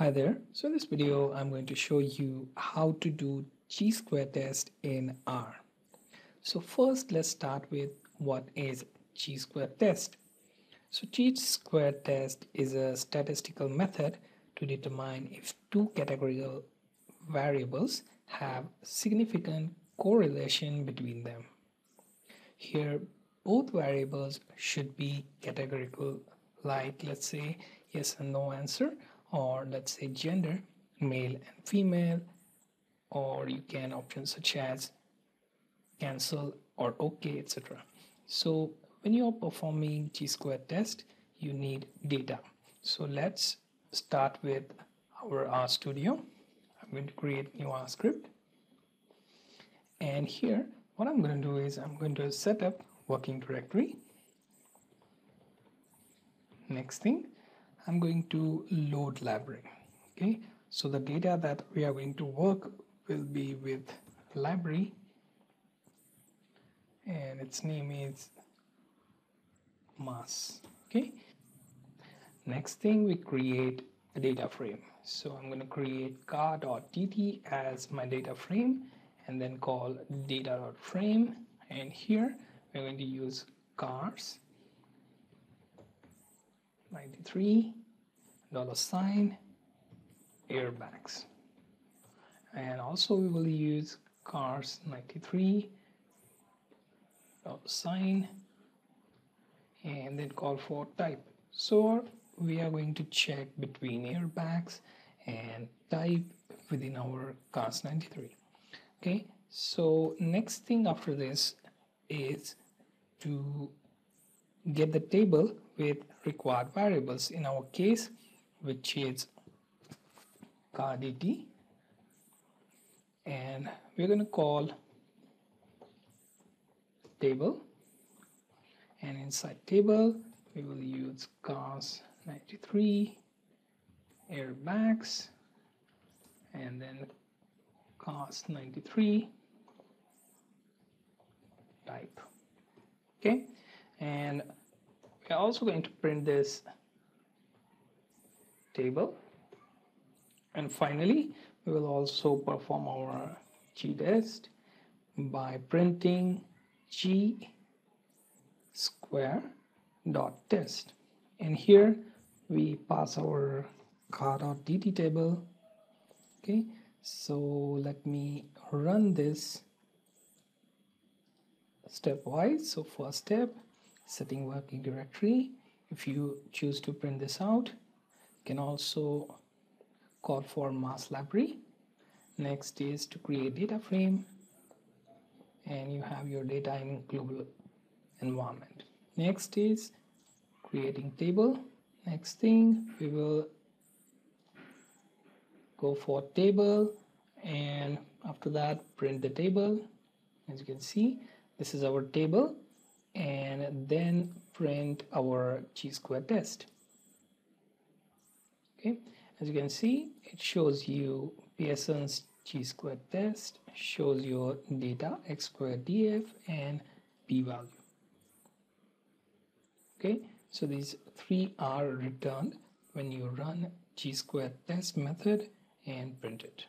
Hi there. So in this video, I'm going to show you how to do chi-square test in R. So first, let's start with what is chi-square test. So chi-square test is a statistical method to determine if two categorical variables have significant correlation between them. Here, both variables should be categorical like let's say yes and no answer or let's say gender male and female or you can options such as cancel or okay etc so when you are performing chi-square test you need data. So let's start with our R studio. I'm going to create new R script. And here what I'm going to do is I'm going to set up working directory. Next thing I'm going to load library okay? So the data that we are going to work will be with library. And its name is mass okay? Next thing we create a data frame. So I'm going to create car.dt as my data frame and then call data.frame and here we're going to use cars 93 dollar sign airbags. And also we will use cars 93 dollar sign and then call for type. So we are going to check between airbags and type within our cars 93 okay so next thing after this is to get the table with required variables. In our case which is car dt and we're going to call table. And inside table we will use cars 93 airbags and then cars 93 type. Okay? And we're also going to print this table. And finally we will also perform our chi test by printing chi square dot test. And here we pass our car.dt table. Okay so let me run this stepwise. So first step setting working directory. If you choose to print this out you can also call for mass library. Next is to create data frame. And you have your data in global environment. Next is creating table. Next thing we will go for table. And after that print the table. As you can see this is our table and then print our chi-square test. Okay as you can see it shows you Pearson's chi-square test shows your data x squared df and p-value okay so these three are returned when you run chi-square test method and print it